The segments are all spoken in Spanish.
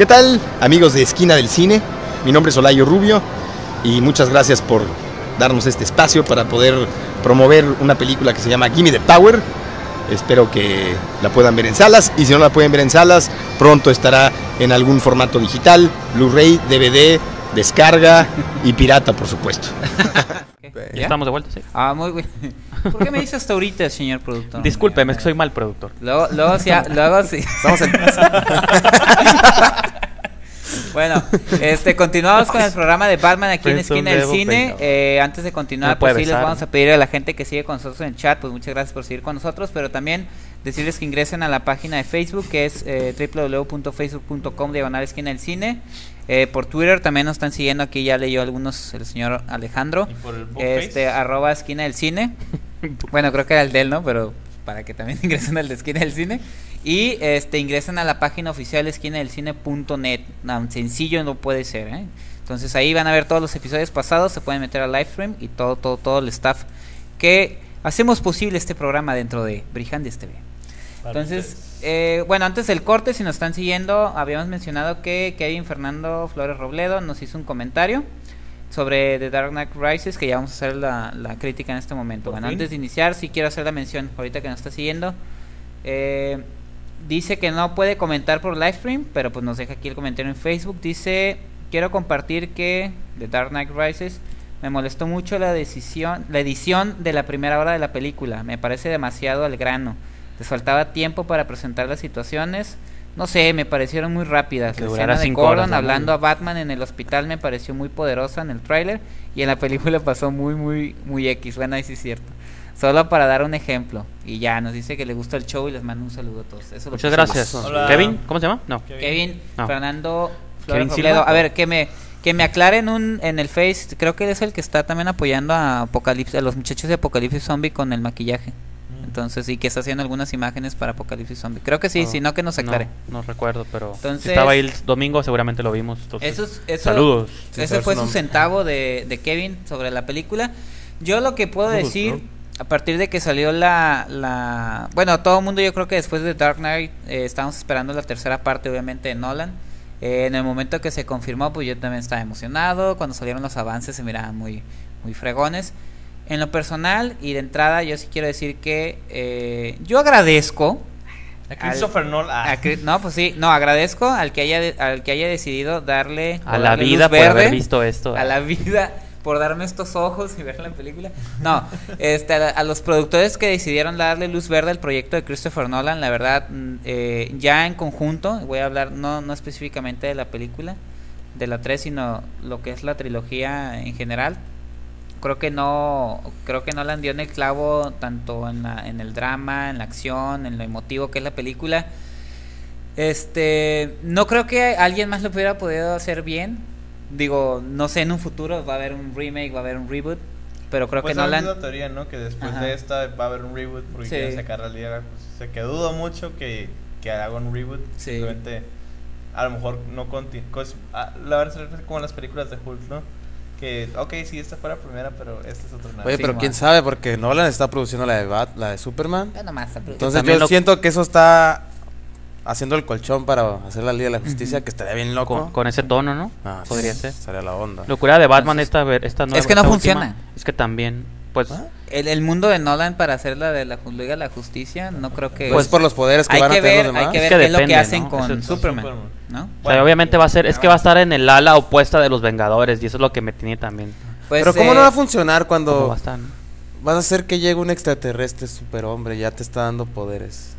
¿Qué tal, amigos de Esquina del Cine? Mi nombre es Olayo Rubio y muchas gracias por darnos este espacio para poder promover una película que se llama Gimme the Power. Espero que la puedan ver en salas y si no la pueden ver en salas, pronto estará en algún formato digital, Blu-ray, DVD, descarga y pirata, por supuesto. ¿Ya? Estamos de vuelta, sí. Ah, muy bien. ¿Por qué me dice hasta ahorita, señor productor? Discúlpeme, es que soy mal productor. Luego, luego sí, luego sí. Estamos en... Bueno, este, continuamos con el programa de Batman aquí en Esquina del Cine. Eh, antes de continuar, pues sí les vamos a pedir a la gente que sigue con nosotros en el chat, pues muchas gracias por seguir con nosotros, pero también decirles que ingresen a la página de Facebook, que es eh, www.facebook.com diagonal esquina del cine. Eh, por Twitter también nos están siguiendo, aquí ya leyó algunos el señor Alejandro. este, arroba esquina del cine. bueno, creo que era el de él, ¿no? Pero para que también ingresen al de esquina del cine. Y este ingresen a la página oficial esquina del cine.net. Tan sencillo no puede ser, ¿eh? Entonces ahí van a ver todos los episodios pasados, se pueden meter al livestream y todo, todo, todo el staff que hacemos posible este programa dentro de Brijandes TV. Entonces, eh, bueno, antes del corte, si nos están siguiendo, habíamos mencionado que Kevin Fernando Flores Robledo nos hizo un comentario sobre The Dark Knight Rises, que ya vamos a hacer la, crítica en este momento. Bueno, antes de iniciar, sí quiero hacer la mención, ahorita que nos está siguiendo. Eh, dice que no puede comentar por livestream, pero pues nos deja aquí el comentario en Facebook. Dice, quiero compartir que The Dark Knight Rises me molestó mucho la decisión, la edición de la primera hora de la película. Me parece demasiado al grano les faltaba tiempo para presentar las situaciones. No sé, me parecieron muy rápidas. La escena de Gordon hablando a Batman en el hospital me pareció muy poderosa en el tráiler y en la película pasó muy, muy, muy X. Bueno, ahí sí es cierto. Solo para dar un ejemplo. Y ya, nos dice que le gusta el show y les mando un saludo a todos. Eso Muchas gracias. ¿Kevin? ¿Cómo se llama? No. Kevin, Fernando Flores A ver, que me, que me aclaren un, en el Face. Creo que es el que está también apoyando a Apocalipsis, a los muchachos de Apocalipsis Zombie con el maquillaje. Entonces, y que está haciendo algunas imágenes para Apocalipsis Zombie. Creo que sí, oh, si no que nos aclare. No, recuerdo, pero si estaba ahí el domingo seguramente lo vimos. eso, saludos. Ese fue su centavo de, de, Kevin sobre la película. Yo lo que puedo decir, a partir de que salió la, la... Bueno, todo el mundo yo creo que después de Dark Knight eh, estábamos esperando la tercera parte obviamente de Nolan. Eh, en el momento que se confirmó, pues yo también estaba emocionado. Cuando salieron los avances se miraban muy, muy fregones. En lo personal y de entrada, yo sí quiero decir que eh, yo agradezco. A Christopher Nolan. no, pues sí, no, agradezco al que haya, al que haya decidido darle. A la vida por haber visto esto. A la vida por darme estos ojos y ver la película. No, este, a, los productores que decidieron darle luz verde al proyecto de Christopher Nolan, la verdad, mm, eh, ya en conjunto, voy a hablar no, no específicamente de la película, de la 3, sino lo que es la trilogía en general creo que no creo que no la dio en el clavo tanto en, la, en el drama en la acción en lo emotivo que es la película. Este no creo que alguien más lo hubiera podido hacer bien. Digo no sé en un futuro va a haber un remake va a haber un reboot pero creo pues que no la teoría no que después de esta va a haber un reboot porque sí. quieren sacar la liga pues, sé que dudo mucho que, que haga un reboot. Simplemente a lo mejor no continúa ah, la verdad es como las películas de Hulk no que, ok, sí, esta fue la primera, pero esta es otra. Oye, pero quién sabe, porque Nolan está produciendo la de Bat, la de Superman. Más, Entonces yo siento que eso está haciendo el colchón para hacer la Liga de la Justicia, que estaría bien loco. Con, ese tono, ¿no? Ah, Podría ser. Sería la onda. Locura de Batman esta, esta nueva, Es que no funciona. es que también pues ¿Ah? el, el, mundo de Nolan para hacer la de la Liga de la Justicia, no creo que pues por los poderes que van a tener los demás. Hay que ver qué es lo que hacen con Superman, ¿no? O sea, obviamente va a ser es que va a estar en el ala opuesta de los Vengadores y eso es lo que me tiene también. Pues, Pero ¿cómo no va a funcionar cuando va a vas a hacer que llegue un extraterrestre superhombre ya te está dando poderes?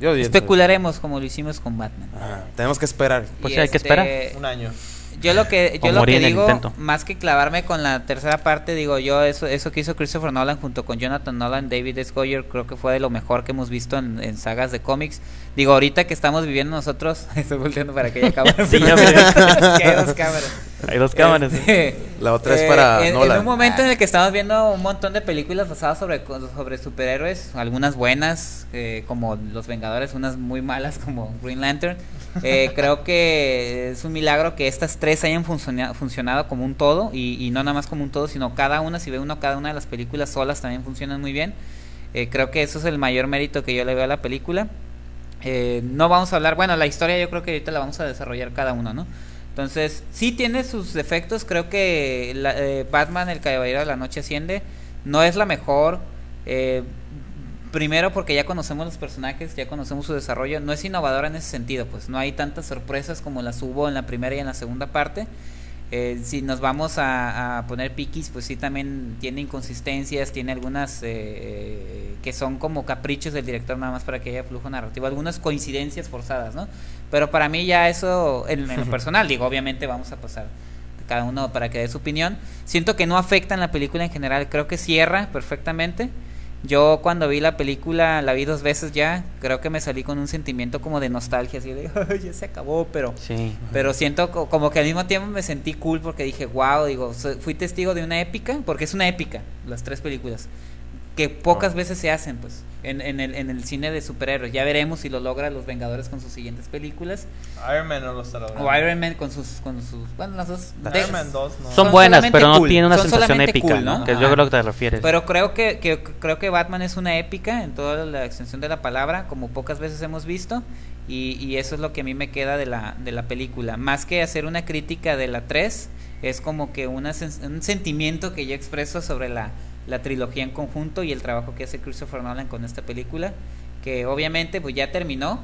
Yo Especularemos como lo hicimos con Batman. Ah, tenemos que esperar. Pues sí, hay que esperar. Un año. Yo lo que yo lo que digo, más que clavarme con la tercera parte, digo yo, eso eso que hizo Christopher Nolan junto con Jonathan Nolan, David S. Goyer, creo que fue de lo mejor que hemos visto en, sagas de cómics. Digo, ahorita que estamos viviendo nosotros, estoy volteando para que haya cámaras. sí, hay dos cámaras. Hay dos cámaras. Este, la otra es para eh, en, Nolan. En un momento en el que estamos viendo un montón de películas basadas sobre, sobre superhéroes, algunas buenas, eh, como Los Vengadores, unas muy malas como Green Lantern. Eh, creo que es un milagro que estas tres hayan funcionado como un todo y, no nada más como un todo, sino cada una, si ve uno cada una de las películas solas también funcionan muy bien. Eh, creo que eso es el mayor mérito que yo le veo a la película. Eh, no vamos a hablar, bueno, la historia yo creo que ahorita la vamos a desarrollar cada uno, ¿no? Entonces, sí tiene sus defectos, creo que eh, Batman, el Caballero de la Noche Asciende, no es la mejor. Eh, primero porque ya conocemos los personajes, ya conocemos su desarrollo, no es innovadora en ese sentido, pues no hay tantas sorpresas como las hubo en la primera y en la segunda parte. Eh, si nos vamos a, poner piquis, pues sí también tiene inconsistencias, tiene algunas eh, que son como caprichos del director nada más para que haya flujo narrativo, algunas coincidencias forzadas, ¿no? Pero para mí ya eso, en, en lo personal, digo, obviamente vamos a pasar cada uno para que dé su opinión. Siento que no afecta en la película en general, creo que cierra perfectamente. Yo cuando vi la película, la vi dos veces ya, creo que me salí con un sentimiento como de nostalgia, así de, ya se acabó, pero, sí. pero siento como que al mismo tiempo me sentí cool porque dije, wow, digo, fui testigo de una épica, porque es una épica, las tres películas que pocas veces se hacen pues en, en, el, en el cine de superhéroes. Ya veremos si lo logra los Vengadores con sus siguientes películas. Iron Man no lo está logrando. O Iron Man con sus con sus bueno, las dos Iron Man 2 no. Son, buenas, pero no tienen una sensación épica, ¿no? Que yo creo que te refieres. Pero creo que, que creo que Batman es una épica en toda la extensión de la palabra, como pocas veces hemos visto. Y, y eso es lo que a mí me queda de la, de la película. Más que hacer una crítica de la 3, es como que una, un sentimiento que yo expreso sobre la, la trilogía en conjunto y el trabajo que hace Christopher Nolan con esta película, que obviamente pues ya terminó,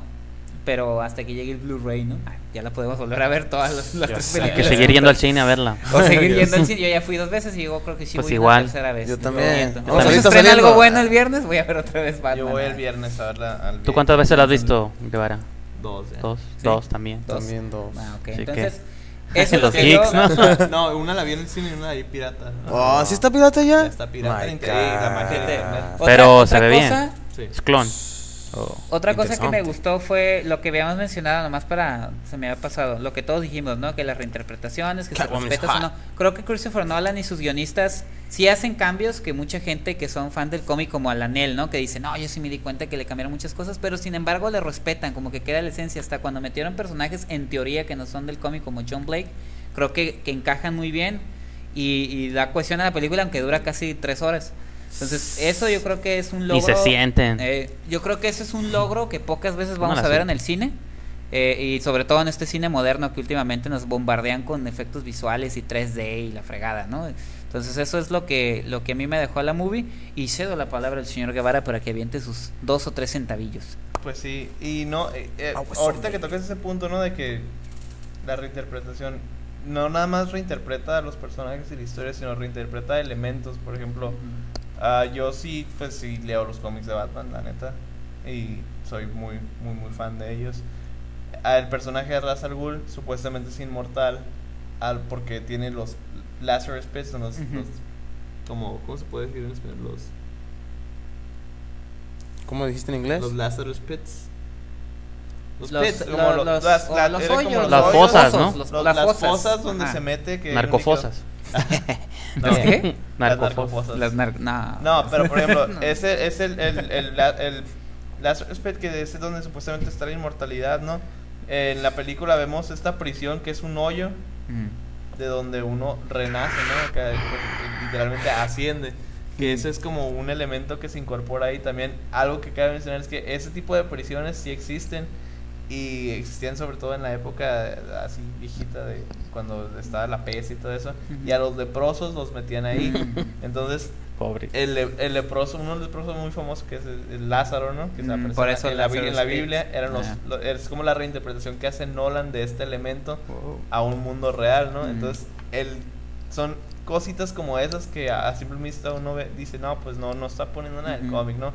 pero hasta que llegue el Blu-ray, ¿no? ya la podemos volver a ver todas las, tres películas. Hay que seguir yendo al cine a verla. O seguir yendo al cine. Yo ya fui dos veces y yo creo que sí pues voy igual. una tercera vez. Yo también. Entonces, estrena algo bueno el viernes, voy a ver otra vez Batman. Yo voy el viernes a verla. Al ¿Tú cuántas veces la has visto, Guevara? Dos. Dos, dos también. También dos. Ah, ok. Entonces... Eso los geeks, ¿no? no, una la vi en el cine y una la vi pirata. Oh, ¿sí está pirata ya? ya está pirata, increíble. La magia Pero se ve bien. Sí. Es clon. Oh, Otra cosa que me gustó fue lo que habíamos mencionado, nomás para. Se me había pasado. Lo que todos dijimos, ¿no? Que las reinterpretaciones, que se respetan o no. Creo que Christopher Nolan y sus guionistas sí hacen cambios que mucha gente que son fan del cómic, como Alanel, ¿no? Que dice, no, yo sí me di cuenta que le cambiaron muchas cosas, pero sin embargo le respetan, como que queda la esencia. Hasta cuando metieron personajes en teoría que no son del cómic, como John Blake, creo que, que encajan muy bien y, y da cuestión a la película, aunque dura casi tres horas. Entonces, eso yo creo que es un logro. Y se sienten. Eh, yo creo que ese es un logro que pocas veces vamos a ver en el cine. Eh, y sobre todo en este cine moderno que últimamente nos bombardean con efectos visuales y 3D y la fregada, ¿no? Entonces eso es lo que, lo que a mí me dejó a la movie y cedo la palabra al señor Guevara para que aviente sus dos o tres centavillos. Pues sí, y no, eh, ah, pues ahorita que toques ese punto, ¿no? De que la reinterpretación no nada más reinterpreta a los personajes y la historia, sino reinterpreta elementos, por ejemplo... Uh, yo sí, pues sí leo los cómics de Batman, la neta. Y soy muy, muy, muy fan de ellos. El personaje de Ra's al Ghul supuestamente es inmortal al, porque tiene los Lazarus Pits, los, los como, ¿cómo se puede decir en español? Los, ¿Cómo dijiste en inglés? Los Lazarus Pits. Los, pits, como los, los, las, hoyos, las fosas, ¿no? las fosas donde se mete que narcofosas. ¿Las qué? Narcofosas. Las nar no. no, pero por ejemplo, ese es el, el, el, el, el que es donde supuestamente está la inmortalidad, ¿no? En la película vemos esta prisión que es un hoyo mm. de donde uno renace, ¿no? Que, literalmente asciende. Que ese es como un elemento que se incorpora ahí también. Algo que cabe mencionar es que ese tipo de prisiones sí existen y existían sobre todo en la época así viejita de cuando estaba la peste y todo eso y a los leprosos los metían ahí. Entonces Pobre. El, el, leproso uno de los leprosos muy famosos que es el, Lázaro no que se Por eso en la, en la Biblia eran los, es como la reinterpretación que hace Nolan de este elemento a un mundo real no entonces el son cositas como esas que a, simple vista uno ve, dice no pues no no está poniendo nada en el cómic no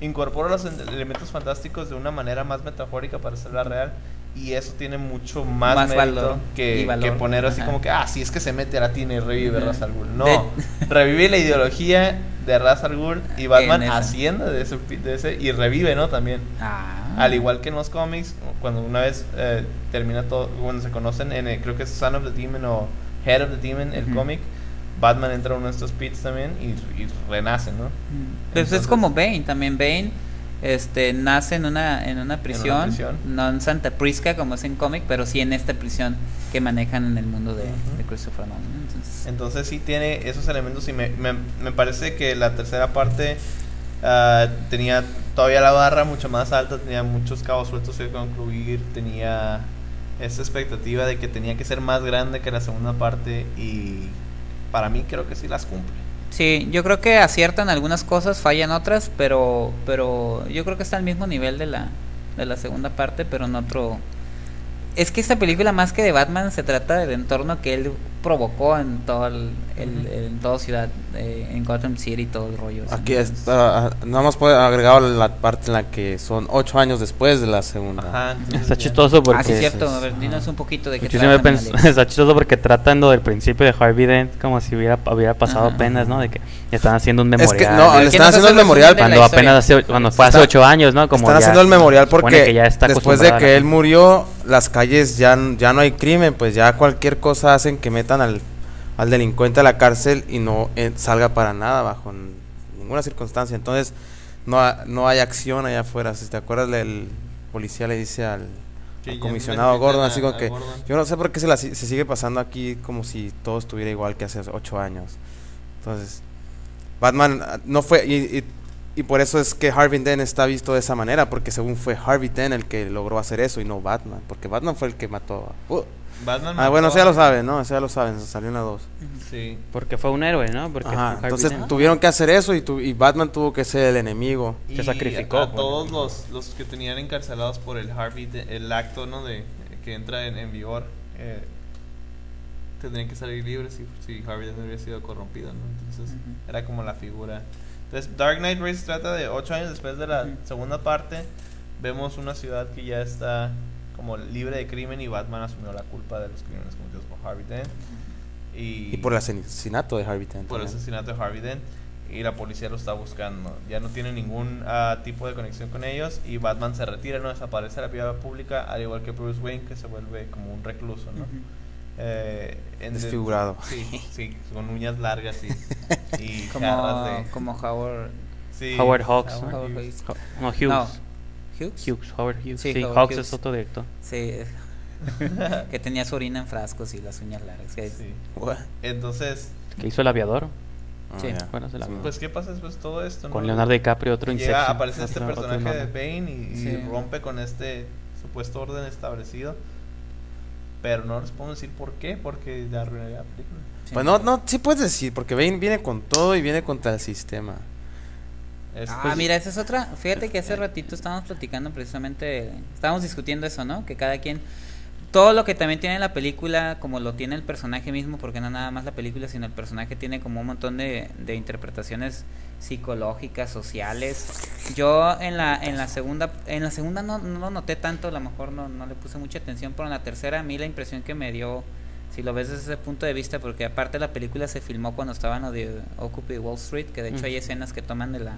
incorpora los elementos fantásticos de una manera más metafórica para hacerla real y eso tiene mucho más, mérito que, que, poner así como que, ah, si es que se mete a la tina y revive uh al Ghul. No, revive la ideología de Ra's al Ghul y Batman haciendo de ese, de ese y revive, ¿no? También. Ah. Al igual que en los cómics, cuando una vez eh, termina todo, cuando se conocen, en creo que es Son of the Demon o Head of the Demon, el cómic, Batman entra a uno de estos pits también y, renace, ¿no? Pues es como Bane, también Bane este nace en una en una prisión, no en Santa Prisca como es en cómic, pero sí en esta prisión que manejan en el mundo de, Christopher Nolan. Entonces, sí tiene esos elementos y me, me, me, parece que la tercera parte Ah, tenía todavía la barra mucho más alta, tenía muchos cabos sueltos que concluir, tenía esa expectativa de que tenía que ser más grande que la segunda parte y para mí creo que sí las cumple. Sí, yo creo que aciertan algunas cosas, fallan otras, pero pero yo creo que está al mismo nivel de la de la segunda parte, pero en otro. Es que esta película más que de Batman se trata del entorno que él provocó en todo el, en toda ciudad eh, en Gotham City y todo el rollo aquí está nada más puede agregar la parte en la que son ocho años después de la segunda. Ajá, está chistoso porque ah sí cierto. A ver dinos un poquito de qué trata está chistoso porque tratando del principio de Harvey Dent como si hubiera hubiera pasado apenas no de que están haciendo un memorial es que, no le están haciendo el memorial cuando apenas hace, cuando fue hace ocho años no como están haciendo el memorial porque después de que él murió las calles ya ya no hay crimen pues ya cualquier cosa hacen que metan al, al delincuente a la cárcel y no eh, salga para nada bajo ninguna circunstancia. Entonces, no, no hay acción allá afuera. Si te acuerdas, el policía le dice al, comisionado Gordon, así como que yo no sé por qué se, se sigue pasando aquí como si todo estuviera igual que hace ocho años. Entonces, Batman ah, no fue, y, y, por eso es que Harvey Dent está visto de esa manera, porque según fue Harvey Dent el que logró hacer eso y no Batman, porque Batman fue el que mató a... Uh, ah, bueno, eso ya lo saben, ¿no? Eso ya lo saben, salió en la 2. Sí. Porque fue un héroe, ¿no? Porque entonces tuvieron que hacer eso y, y Batman tuvo que ser el enemigo. que sacrificó. A, todos los, los, que tenían encarcelados por el Harvey, el acto, ¿no? De que entra en, vigor, eh, tendrían que salir libres si, si Harvey no hubiera sido corrompido, ¿no? Entonces era como la figura. Entonces Dark Knight Rises trata de ocho años después de la segunda parte. Vemos una ciudad que ya está como libre de crimen y Batman asumió la culpa de los crímenes cometidos por Harvey Dent. Y, por el asesinato de Harvey Dent. Por el asesinato de Harvey Dent. Y la policía lo está buscando. Ya no tiene ningún ah, tipo de conexión con ellos. Y Batman se retira, no desaparece de la vida pública, al igual que Bruce Wayne, que se vuelve como un recluso, ¿no? Eh, Desfigurado. sí, sí, con uñas largas y, y como, de... Como Howard... Howard Hawks. No, Hughes. Hughes. Hughes, Howard Hughes. Sí, Hawks es otro director. Sí, que tenía su orina en frascos y las uñas largas. Sí. Entonces. ¿Qué hizo el aviador? Ah, sí. Bueno, pues qué pasa después de todo esto, Con Leonardo DiCaprio, otro Llega, Aparece este personaje de Bane y, rompe con este supuesto orden establecido. Pero no les puedo decir por qué, porque ya arruinaría la película. Pues no, no, sí puedes decir, porque Bane viene con todo y viene contra el sistema ah, mira, esa es otra. Fíjate que hace ratito estábamos platicando precisamente, estábamos discutiendo eso, ¿no? Que cada quien, todo lo que también tiene la película, como lo tiene el personaje mismo, porque no nada más la película, sino el personaje tiene como un montón de, de interpretaciones psicológicas, sociales. Yo en la, en la segunda, en la segunda no, no lo noté tanto, a lo mejor no, no le puse mucha atención, pero en la tercera a mí la impresión que me dio si lo ves desde ese punto de vista, porque aparte la película se filmó cuando estaban lo de Occupy Wall Street, que de hecho hay escenas que toman de la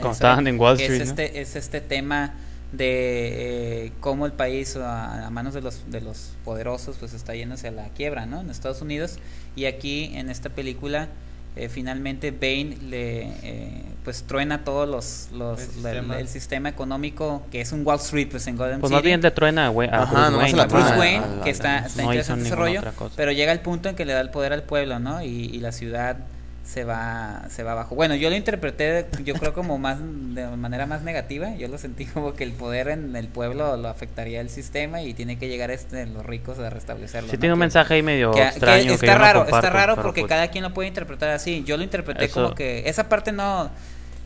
como estaban en Wall Street. Es, este, es este tema de eh, cómo el país a, manos de los de los poderosos pues está yendo hacia la quiebra no en Estados Unidos. Y aquí en esta película eh, finalmente Bane le eh, pues truena todos los, los el, sistema. económico que es un Wall Street pues en Golden pues más bien le truena güey, a Bruce, Wayne, que está, está interesante ese rollo pero llega el punto en que le da el poder al pueblo no y, y la ciudad se va se va abajo. Bueno, yo lo interpreté yo creo como más de manera más negativa, yo lo sentí como que el poder en el pueblo lo afectaría el sistema y tiene que llegar este los ricos a restablecerlo. Sí tiene un mensaje ahí medio extraño está raro, está raro porque pues cada quien lo puede interpretar así. Yo lo interpreté como que esa parte no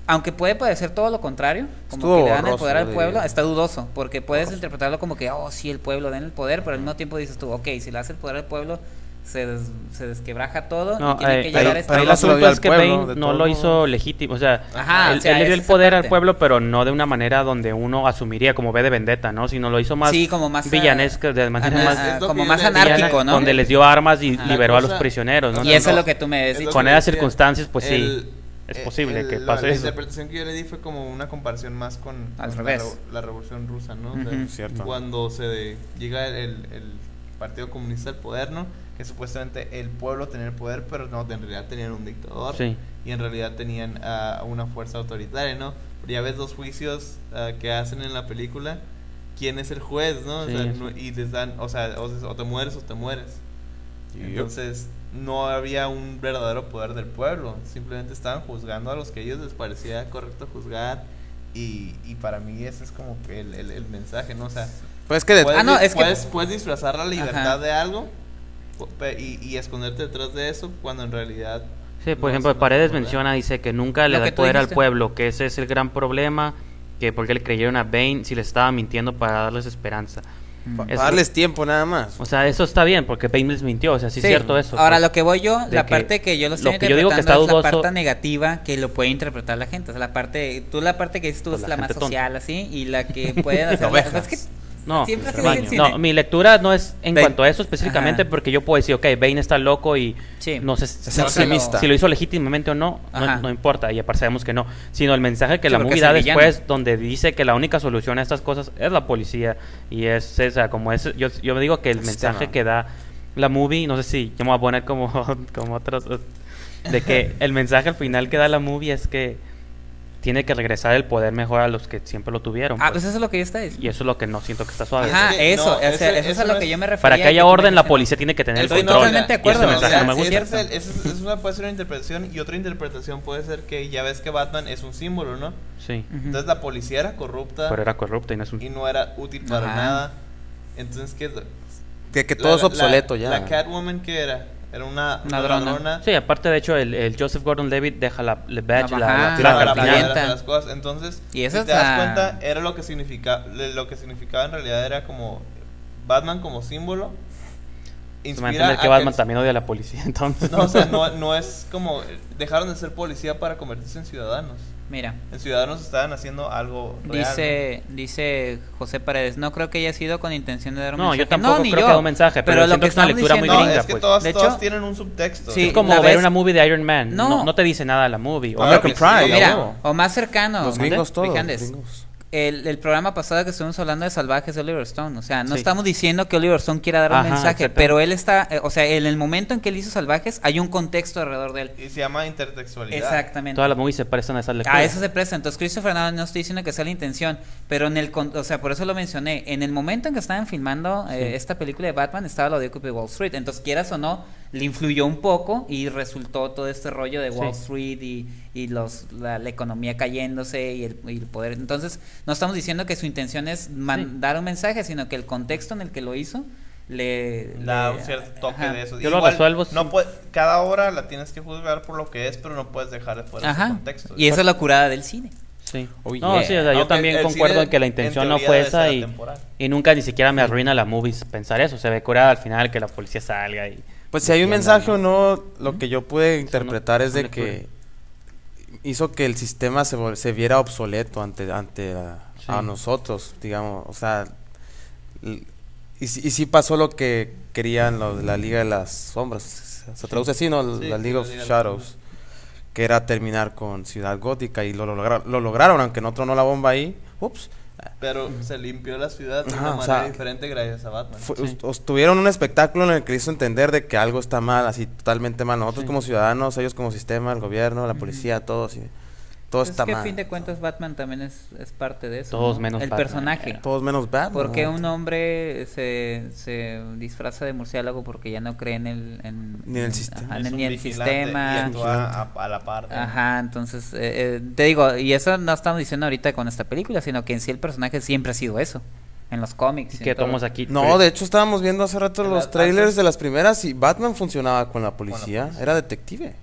aunque puede parecer todo lo contrario, como que le dan el poder al pueblo, está dudoso, porque puedes interpretarlo como que, oh, sí, el pueblo den el poder, pero al mismo tiempo dices tú, ok, si le das el poder al pueblo, se, se desquebraja todo no, y tiene que llegar este el asunto es que Bane no lo hizo legítimo, o sea, él, le dio el poder al pueblo, pero no de una manera donde uno asumiría como ve de vendetta, ¿no? Sino lo hizo más, sí, como más villanesco, de manera más, como más anárquico, ¿no? Donde les dio armas y liberó a los prisioneros, ¿no? Y eso es lo que tú me decís. Con esas circunstancias, pues sí. Es posible que pase la, eso. La interpretación que yo le di fue como una comparación más con, Al La, revolución rusa, ¿no? Cierto. Cuando se llega el, el Partido Comunista al poder, ¿no? Que supuestamente el pueblo tenía el poder, pero no, en realidad tenían un dictador y en realidad tenían uh, una fuerza autoritaria, ¿no? Ya ves los juicios uh, que hacen en la película, quién es el juez, ¿no? o sea, y les dan, o sea, o, te mueres o te mueres. Entonces no había un verdadero poder del pueblo, simplemente estaban juzgando a los que a ellos les parecía correcto juzgar y, y para mí ese es como que el, el, mensaje, ¿no? O sea, pues que puedes, ah, no, es puedes, que... puedes disfrazar la libertad de algo y, y, esconderte detrás de eso cuando en realidad... Sí, por ejemplo, Paredes menciona, dice que nunca le da poder al pueblo, que ese es el gran problema, que porque le creyeron a Bane si le estaba mintiendo para darles esperanza. Para darles tiempo nada más. O sea, eso está bien, porque Payne les mintió, o sea, sí, es cierto eso. Ahora, pues, lo que voy yo, la parte que yo lo estoy interpretando es la parte negativa que lo puede interpretar la gente. O sea, la parte, tú la parte que dices tú pues es la, más social, así, y la que puede hacer... es que no, no, mi lectura no es en cuanto a eso específicamente, porque yo puedo decir, ok, Bane está loco y no sé si, lo hizo legítimamente o no, no, importa, y aparte sabemos que no, sino el mensaje que la movie da después, donde dice que la única solución a estas cosas es la policía, y es, esa como es, yo, yo me digo que el mensaje que da la movie, no sé si yo me voy a poner como, como otros, de que el mensaje al final que da la movie es que tiene que regresar el poder mejor a los que siempre lo tuvieron. Ah, pues, pues eso es lo que ya está diciendo. Y eso es lo que no siento que está suave. Ajá, eso, eso, es a lo que yo me refería. Para que haya orden, la policía tiene que tener el control. totalmente de acuerdo. Y ese no me gusta. Es, es, una, puede ser una interpretación y otra interpretación puede ser que ya ves que Batman es un símbolo, ¿no? Sí. Entonces la policía era corrupta. Pero era corrupta y no es un... Y no era útil para nada. Entonces, ¿qué? Que, que todo es obsoleto ya. La Catwoman, ¿qué era? Era una, una, Sí, aparte de hecho el, el Joseph Gordon-Levitt deja la badge, la, la, la, la las cosas. Entonces, ¿Y eso si te das cuenta, era lo que significa, lo que significaba en realidad era como Batman como símbolo. Inspira que Batman también odia a la policía, entonces. No, o sea, no, no es como dejaron de ser policía para convertirse en ciudadanos. Mira. En Ciudadanos estaban haciendo algo real, Dice, dice José Paredes, no creo que haya sido con intención de dar un no, mensaje. Yo tampoco no, creo que un mensaje, pero, lo que es una lectura muy gringa, no, es que pues. todas, de hecho, tienen un subtexto. Sí, es como ver una movie de Iron Man. No, no, te dice nada la movie. O American Pride. Mira, o más cercano. Los gringos todos. Los gringos el, el, programa pasado que estuvimos hablando de Salvajes de Oliver Stone. O sea, no estamos diciendo que Oliver Stone quiera dar un mensaje, pero él está, eh, o sea, en el momento en que él hizo Salvajes hay un contexto alrededor de él. Y se llama intertextualidad. Exactamente. Todas las movies se prestan a esa lectura. A eso se presta. Entonces, Christopher Nolan no estoy diciendo que sea la intención, pero en el, o sea, por eso lo mencioné. En el momento en que estaban filmando eh, esta película de Batman estaba lo de Occupy Wall Street. Entonces, quieras o no, le influyó un poco y resultó todo este rollo de Wall Street y, y los, la, economía cayéndose y el, y el, poder. Entonces, no estamos diciendo que su intención es dar un mensaje, sino que el contexto en el que lo hizo le da un cierto toque de eso. Yo lo resuelvo. No cada hora la tienes que juzgar por lo que es, pero no puedes dejar de fuera ese contexto. Y eso es la curada del cine. Sí. no, sí, o sea, yo también concuerdo en que la intención no fue esa y, y, nunca ni siquiera me arruina la movie pensar eso. Se ve curada al final que la policía salga y pues si hay un mensaje o no, lo que yo pude interpretar es de que hizo que el sistema se, se viera obsoleto ante, ante a, nosotros, digamos, o sea, y, y, sí pasó lo que querían los, la Liga de las Sombras, se traduce así, ¿no? la League of Shadows, que era terminar con Ciudad Gótica y lo, lo lograron, aunque no tronó la bomba ahí, ups, pero se limpió la ciudad de una manera diferente gracias a Batman. Tuvieron un espectáculo en el que hizo entender de que algo está mal, así totalmente mal. Nosotros como ciudadanos, ellos como sistema, el gobierno, la policía, todos. Y, todo está que mal. a fin de cuentas Batman también es, es parte de eso. Todos menos El personaje. Todos menos Batman. Porque un hombre se, se disfraza de murciélago porque ya no cree en el... En, ni en el sistema. ni en el sistema. a, la parte. Ajá, entonces, eh, eh, te digo, y eso no estamos diciendo ahorita con esta película, sino que en sí el personaje siempre ha sido eso. En los cómics. que tomamos aquí. No, de hecho estábamos viendo hace rato los trailers de las primeras y Batman funcionaba con la policía. Era detective.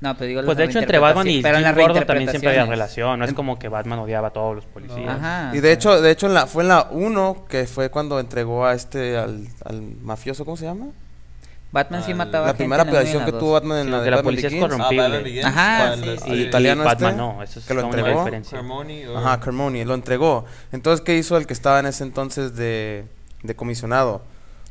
No, pero digo pues de hecho entre Batman y Jim Gordon también siempre había relación, no es como que Batman odiaba a todos los policías. Ajá, y de hecho, de hecho en la, fue en la 1 que fue cuando entregó a este al, al mafioso, ¿cómo se llama? Batman sí mataba La primera aparición que tuvo Batman en la de, la policía es corrompible. Ah, Ajá, sí, sí. italiano Batman este, no, eso es que lo entregó. Ajá, Carmoni lo entregó. Entonces, ¿qué hizo el que estaba en ese entonces de, de comisionado?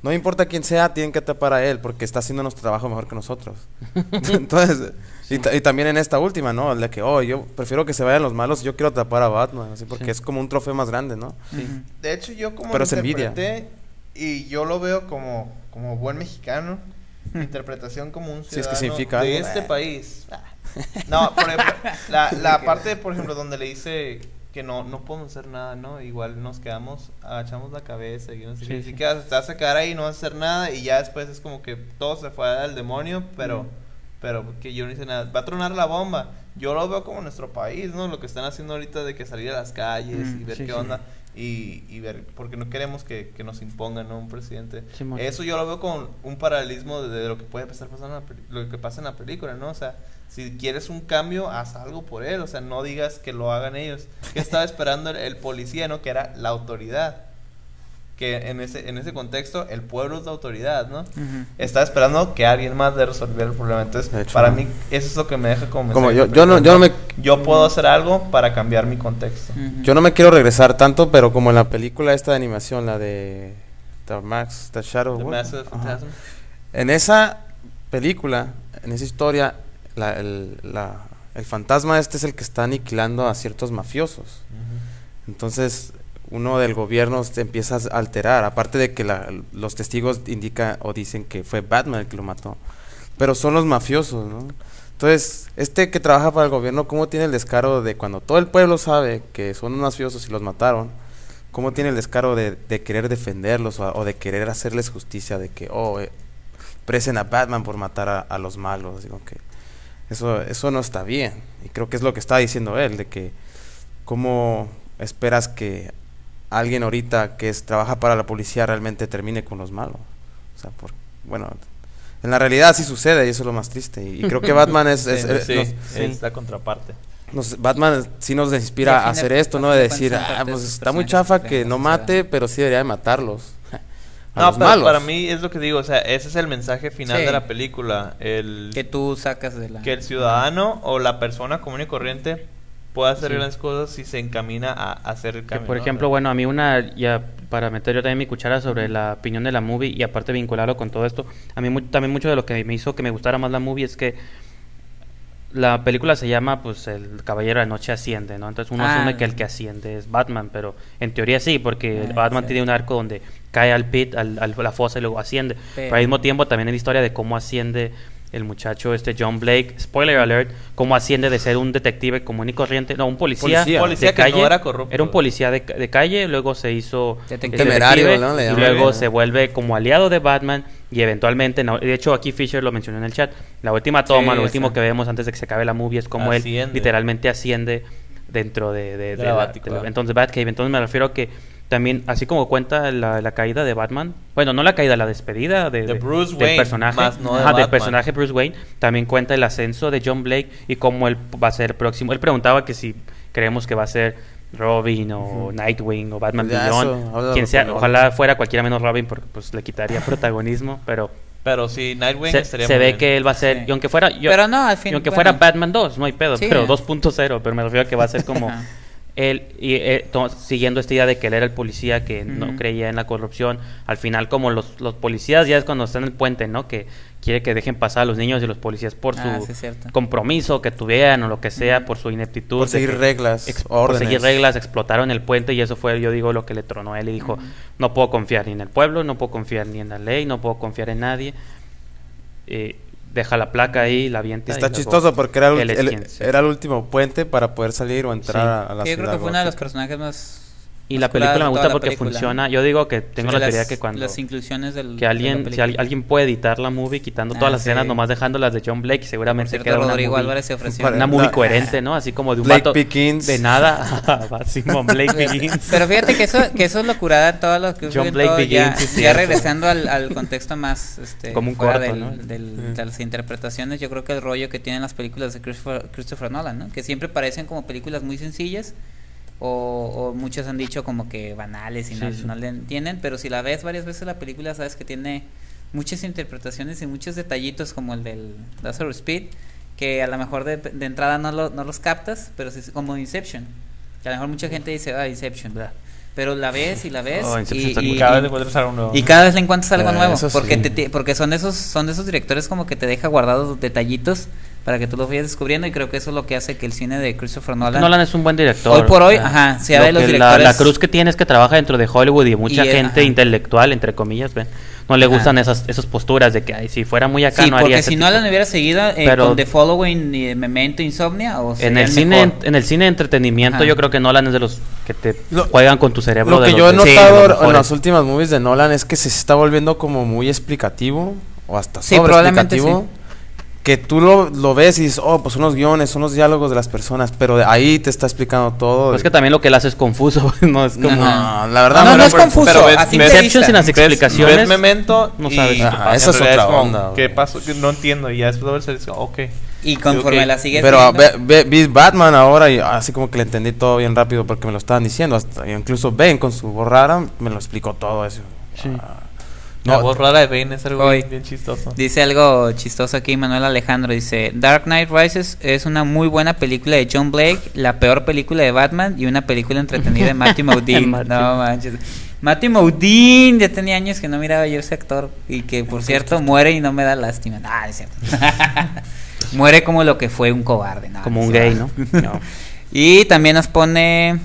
No importa quién sea, tienen que tapar a él porque está haciendo nuestro trabajo mejor que nosotros. Entonces, y, también en esta última, ¿no? La que, oh, yo prefiero que se vayan los malos, yo quiero tapar a Batman, así porque es como un trofeo más grande, ¿no? De hecho, yo como Pero envidia. y yo lo veo como, como buen mexicano, interpretación como un ciudadano de este país. No, por ejemplo, la, la parte, por ejemplo, donde le dice que no, no podemos hacer nada, ¿no? Igual nos quedamos, agachamos la cabeza y no sé qué. Si quedas, te vas a quedar ahí y no vas a hacer nada y ya después es como que todo se fue al demonio, pero, pero que yo no hice nada. Va a tronar la bomba. Yo lo veo como nuestro país, ¿no? Lo que están haciendo ahorita de que salir a las calles y ver qué onda y, y ver, porque no queremos que, que nos impongan un presidente. Eso yo lo veo con un paralelismo de, lo que puede estar pasando, lo que pasa en la película, ¿no? O sea, si quieres un cambio, haz algo por él, o sea, no digas que lo hagan ellos. ¿Qué estaba esperando el, el policía, no? Que era la autoridad que en ese, en ese contexto el pueblo es la autoridad, ¿no? Está esperando que alguien más de resolver el problema. Entonces, para mí, eso es lo que me deja como... como yo, yo, no, yo, no me... yo puedo hacer algo para cambiar mi contexto. Yo no me quiero regresar tanto, pero como en la película esta de animación, la de The Max, The Shadow... en esa película, en esa historia, la, el, la, el fantasma este es el que está aniquilando a ciertos mafiosos. Entonces, uno del gobierno se empieza a alterar, aparte de que los testigos indican o dicen que fue Batman el que lo mató, pero son los mafiosos, ¿no? Entonces, este que trabaja para el gobierno, ¿cómo tiene el descaro de cuando todo el pueblo sabe que son mafiosos y los mataron? ¿Cómo tiene el descaro de, querer defenderlos o, de querer hacerles justicia de que, oh, eh, presen a Batman por matar a, los malos? Digo que eso, eso no está bien. Y creo que es lo que está diciendo él, de que cómo esperas que alguien ahorita que es, trabaja para la policía realmente termine con los malos. O sea, por, bueno, en la realidad sí sucede y eso es lo más triste. Y, creo que Batman es, es, la contraparte. Batman sí nos inspira a hacer esto, ¿no? De decir, ah, pues está muy chafa que no mate, pero sí debería de matarlos. no, pero para mí es lo que digo, o sea, ese es el mensaje final de la película. El, que tú sacas de la... Que el ciudadano o la persona común y corriente puede hacer las cosas si se encamina a, hacer el cambio. por ejemplo, bueno, a mí una, ya para meter yo también mi cuchara sobre la opinión de la movie y aparte vincularlo con todo esto, a mí también mucho de lo que me hizo que me gustara más la movie es que la película se llama pues el Caballero de la Noche asciende, ¿no? Entonces uno asume ah. que el que asciende es Batman, pero en teoría sí, porque ah, Batman tiene un arco donde cae al pit, al, a la fosa y luego asciende. pero al mismo tiempo también hay la historia de cómo asciende el muchacho este John Blake, spoiler alert, cómo asciende de ser un detective común y corriente, no, un policía, de calle, era, era, un policía de, calle, luego se hizo detective, y luego se vuelve como aliado de Batman y eventualmente, de hecho aquí Fisher lo mencionó en el chat, la última toma, lo último que vemos antes de que se acabe la movie es como él literalmente asciende dentro de, de, la, entonces Batcave, entonces me refiero a que también, así como cuenta la, caída de Batman, bueno, no la caída, la despedida de, Bruce del personaje, del personaje Bruce Wayne, también cuenta el ascenso de John Blake y cómo él va a ser próximo. Él preguntaba que si creemos que va a ser Robin o Nightwing o Batman Beyond, quien sea, ojalá fuera cualquiera menos Robin porque pues le quitaría protagonismo, pero pero si Nightwing se, se ve que él va a ser y aunque fuera yo, pero no al fin, y aunque fuera Batman 2 no hay pedo pero 2.0 pero me refiero a que va a ser como él, y, eh, siguiendo esta idea de que él era el policía que no creía en la corrupción, al final como los, los policías ya es cuando están en el puente, ¿no? Que quiere que dejen pasar a los niños y los policías por ah, su compromiso que tuvieran o lo que sea, por su ineptitud. Por seguir reglas, Por seguir reglas, explotaron el puente y eso fue, yo digo, lo que le tronó a él y dijo, no puedo confiar ni en el pueblo, no puedo confiar ni en la ley, no puedo confiar en nadie. Eh, deja la placa ahí, la avienta. Está chistoso porque era el, era el último puente para poder salir o entrar a, la ciudad. Yo creo que fue uno de los personajes más y la película me gusta porque funciona. Yo digo que tengo la teoría que cuando. Las inclusiones del. Que alguien, si alguien puede editar la movie quitando todas ah, las escenas, nomás dejando las de John Blake, seguramente cierto, queda Rodrigo una movie, se ofreció. Una movie coherente, ¿no? Así como de un Blake Pickens. De nada. Simon Blake Pickens. Pero fíjate que eso, que eso es locura todo lo que. John Blake Pickens. Ya, ya regresando al, al, contexto más. Este, como un corto, del, ¿no? del, de las interpretaciones, yo creo que el rollo que tienen las películas de Christopher, Christopher Nolan, ¿no? Que siempre parecen como películas muy sencillas o, muchos han dicho como que banales y no, le entienden, pero si la ves varias veces la película sabes que tiene muchas interpretaciones y muchos detallitos como el del Lazarus Speed, que a lo mejor de, entrada no, no los captas, pero es como Inception, que a lo mejor mucha gente dice, ah, Inception, ¿verdad? pero la ves y la ves oh, y, cada vez le algo nuevo. Y cada vez le encuentras algo ah, nuevo, porque te, porque son esos son esos directores como que te deja guardados detallitos para que tú lo vayas descubriendo y creo que eso es lo que hace que el cine de Christopher Nolan Nolan es un buen director. Hoy por hoy ajá sea de los directores la, cruz que tiene es que trabaja dentro de Hollywood y mucha gente intelectual entre comillas ¿ven? no le gustan esas, esas posturas de que ay, si fuera muy acá sí, no haría porque si no Nolan hubiera seguido eh, con The Following y Memento Insomnia o en el cine en el cine de entretenimiento yo creo que Nolan es de los que te juegan con tu cerebro lo que yo he notado en las últimas movies de Nolan es que se está volviendo como muy explicativo o hasta sobre explicativo que tú lo, lo, ves y dices, oh, pues son los guiones, son los diálogos de las personas, pero de ahí te está explicando todo. Pues es que también lo que él hace es confuso, no es como... No, la verdad no, no, es confuso, pero ves, así sin las explicaciones. Ves Memento no sabes. Ajá, esa es otra onda. ¿Qué pasó? No entiendo, y ya después de ver ok. Y conforme la sigues Pero vi Batman ahora y así como que le entendí todo bien rápido porque me lo estaban diciendo. Hasta, incluso Ben con su borrara me lo explicó todo eso. Sí. Ah, la voz rara de Bane es algo bien, chistoso. Dice algo chistoso aquí Manuel Alejandro. Dice, Dark Knight Rises es una muy buena película de John Blake, la peor película de Batman y una película entretenida de Matthew Modine. no manches. Matthew Modine, ya tenía años que no miraba yo ese actor y que por cierto muere y no me da lástima. Es cierto. muere como lo que fue un cobarde. como un gay, ¿no? Y también nos pone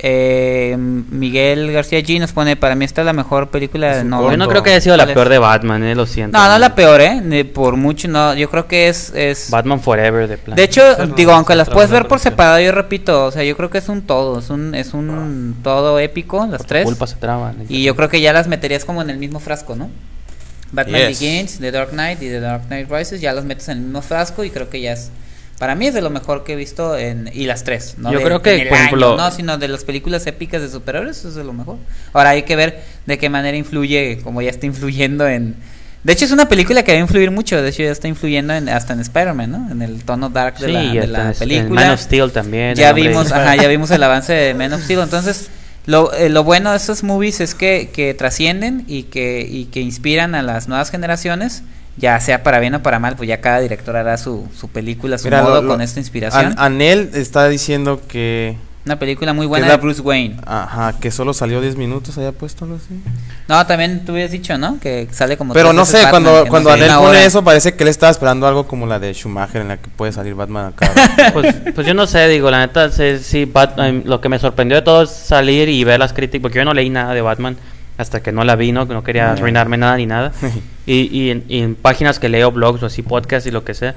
eh, Miguel García G nos pone, para mí esta es la mejor película de Nolan. Yo no creo que haya sido la peor de Batman, eh, lo siento. No, no la peor, eh, por mucho, no, yo creo que es... es... Batman Forever de plan. De hecho, digo, aunque las puedes ver por separado, yo repito, o sea, yo creo que es un todo, es un, es un todo épico, las tres. Culpa se traban. Y yo creo que ya las meterías como en el mismo frasco, ¿no? Batman Begins, The Dark Knight y The Dark Knight Rises, ya las metes en el mismo frasco y creo que ya es para mí es de lo mejor que he visto en y las tres, no Yo creo que por ejemplo, no, sino de las películas épicas de superhéroes es de lo mejor. Ahora hay que ver de qué manera influye, como ya está influyendo en de hecho es una película que va a influir mucho, de hecho ya está influyendo en, hasta en Spider-Man, ¿no? En el tono dark de la, de la película. Man of Steel también. Ya vimos, ajá, ya vimos el avance de Man of Steel, entonces lo, eh, lo bueno de estos movies es que, que trascienden y que, y que inspiran a las nuevas generaciones ya sea para bien o para mal, pues ya cada director hará su, su película, su modo con esta inspiración. Anel está diciendo que... Una película muy buena de Bruce Wayne. Ajá, que solo salió 10 minutos, haya puesto algo así. No, también tú habías dicho, ¿no? Que sale como... Pero no sé, cuando, cuando Anel pone eso, parece que él estaba esperando algo como la de Schumacher, en la que puede salir Batman acá. pues, pues yo no sé, digo, la neta, sí, Batman, lo que me sorprendió de todo es salir y ver las críticas, porque yo no leí nada de Batman hasta que no la vi, ¿no? Que no quería arruinarme nada ni nada. y, y, en, páginas que leo, blogs o así, podcasts y lo que sea,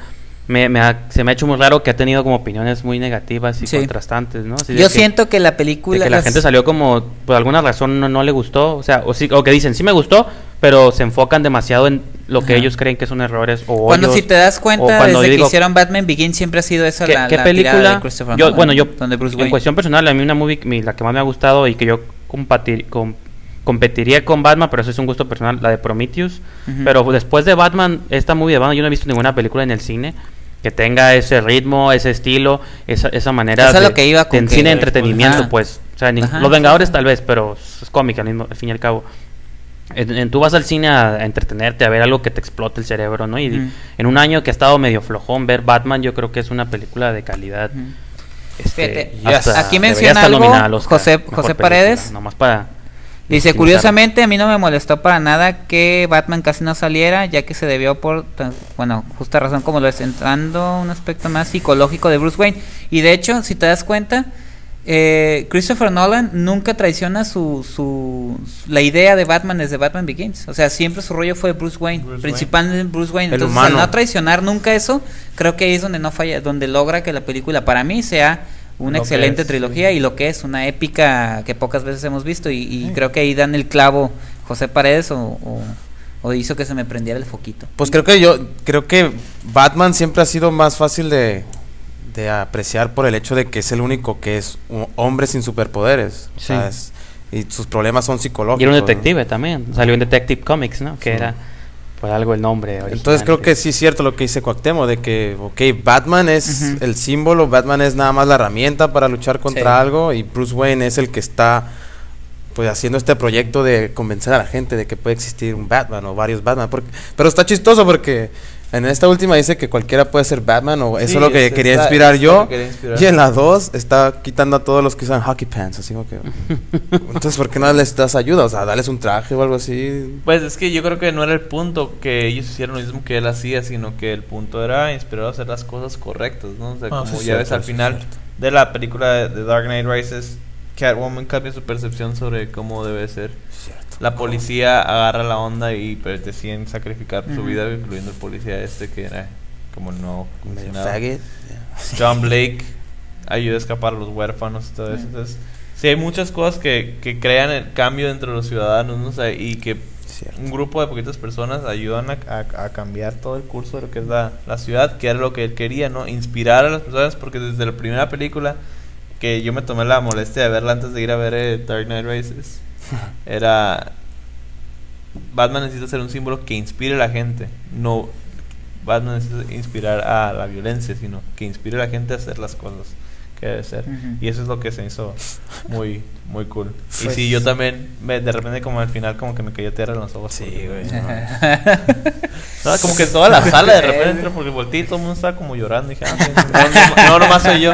me, se me ha hecho muy raro que ha tenido como opiniones muy negativas y contrastantes, ¿no? Yo siento que la película... que la gente salió como, por alguna razón, no, no le gustó, o sea, o, sí, o que dicen, sí me gustó, pero se enfocan demasiado en lo que ellos creen que son errores o Cuando si te das cuenta, desde que hicieron Batman Begins siempre ha sido eso la, ¿qué película? De yo, Nolan, bueno, yo, en cuestión personal, a mí una movie, la que más me ha gustado y que yo compartir, competiría con Batman, pero eso es un gusto personal, la de Prometheus. Pero después de Batman, esta movie de Batman, yo no he visto ninguna película en el cine que tenga ese ritmo, ese estilo, esa, esa manera de, lo que iba en cine de entretenimiento, pues. O sea, Los Vengadores tal vez, pero es cómica al, fin y al cabo. En, tú vas al cine a, entretenerte, a ver algo que te explote el cerebro, ¿no? Y en un año que ha estado medio flojón, ver Batman, yo creo que es una película de calidad. Este, aquí menciona algo José, José Paredes. Nomás para Dice, curiosamente a mí no me molestó para nada que Batman casi no saliera, ya que se debió por, bueno, justa razón como lo es, entrando un aspecto más psicológico de Bruce Wayne. Y de hecho, si te das cuenta, eh, Christopher Nolan nunca traiciona su, su, la idea de Batman desde Batman Begins. O sea, siempre su rollo fue Bruce Wayne, principalmente Bruce Wayne. Entonces, al no traicionar nunca eso, creo que ahí es donde no falla, donde logra que la película para mí sea una excelente trilogía y lo que es una épica que pocas veces hemos visto y, creo que ahí dan el clavo José Paredes o, o, hizo que se me prendiera el foquito. Pues creo que yo creo que Batman siempre ha sido más fácil de, de apreciar por el hecho de que es el único que es un hombre sin superpoderes. y sus problemas son psicológicos. Y era un detective también. Salió en Detective Comics, ¿no? Que era por algo el nombre. Entonces creo que sí es cierto lo que dice Cuauhtémoc, de que, ok, Batman es el símbolo, Batman es nada más la herramienta para luchar contra algo y Bruce Wayne es el que está pues haciendo este proyecto de convencer a la gente de que puede existir un Batman o varios Batman. Porque, pero está chistoso porque En esta última dice que cualquiera puede ser Batman o eso es lo que quería inspirar yo. Y en la 2 está quitando a todos los que usan hockey pants, así como que... Entonces, ¿por qué no les das ayuda? O sea, darles un traje o algo así. Pues es que yo creo que no era el punto que ellos hicieron lo mismo que él hacía, sino que el punto era inspirar a hacer las cosas correctas, ¿no? O sea, ah, como ya ves al final de la película de Dark Knight Rises, Catwoman cambia su percepción sobre cómo debe ser. La policía agarra la onda y pues, deciden sacrificar su vida, incluyendo el policía este que era como no John Blake ayuda a escapar a los huérfanos y todo eso. Entonces, sí, hay muchas cosas que, que crean el cambio entre los ciudadanos ¿no? y que un grupo de poquitas personas ayudan a, cambiar todo el curso de lo que es la, la, ciudad, que era lo que él quería, ¿no? Inspirar a las personas, porque desde la primera película, que yo me tomé la molestia de verla antes de ir a ver eh, Dark Knight Rises, era Batman necesita ser un símbolo que inspire a la gente, no Batman necesita inspirar a la violencia, sino que inspire a la gente a hacer las cosas que debe ser. Y eso es lo que se hizo muy muy cool. y sí, yo también de repente como al final como que me cayó tierra en los ojos. Sí, güey. como que toda la sala de repente porque volteé y todo el mundo estaba como llorando y dije, ah, no, no, nomás soy yo.